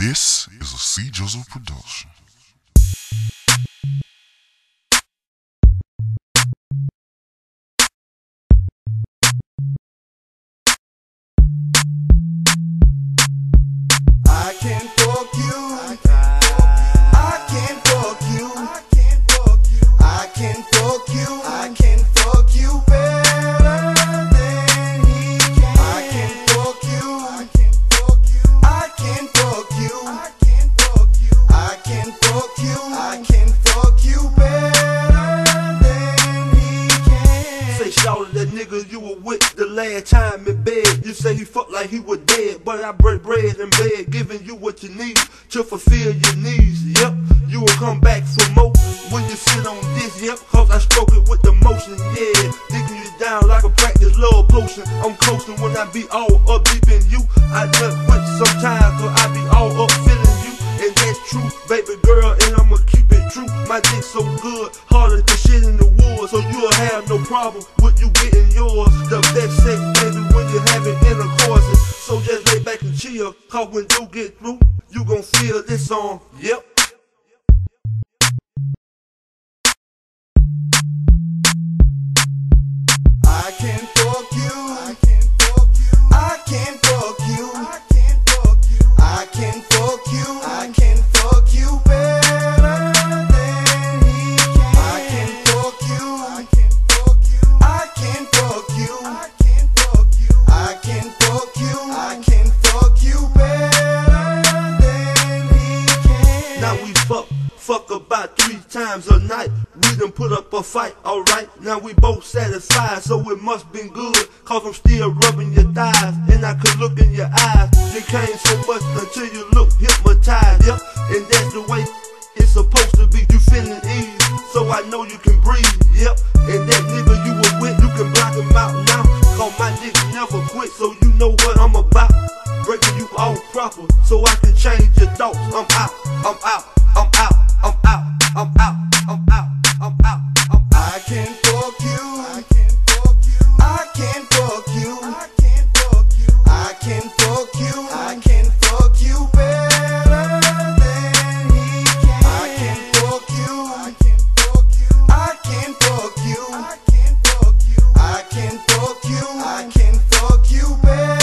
This is a C. Joseph production. Time in bed. You say he fucked like he was dead, but I break bread in bed, giving you what you need to fulfill your needs. Yep, you will come back for more when you sit on this. Yep, cause I stroke it with the motion. Yeah, digging you down like a practice love potion. I'm coasting when I be all up deep in you. I just quit sometimes, cause I be all up feeling you. And that's true, baby girl, and I'ma keep it true. My dick so good, harder problem with you getting yours. The best sex, baby, when you're having intercourse. So just lay back and chill, cause when you get through, you gon' feel this song. Yep. Times a night. We done put up a fight, alright. Now we both satisfied, so it must been good. Cause I'm still rubbing your thighs, and I could look in your eyes. You came so much until you look hypnotized, yep. And that's the way it's supposed to be. You feeling ease, so I know you can breathe, yep. And that nigga you were with, you can block him out now. Cause my dick never quit, so you know what I'm about. Breaking you all proper, so I can change your thoughts. I'm out, I'm out. can fuck. I can fuck you. I can fuck you. I can fuck you. I can fuck fuck you better than he can. I can fuck you. I can fuck you. I can fuck fuck you. I can fuck you. I can fuck you better.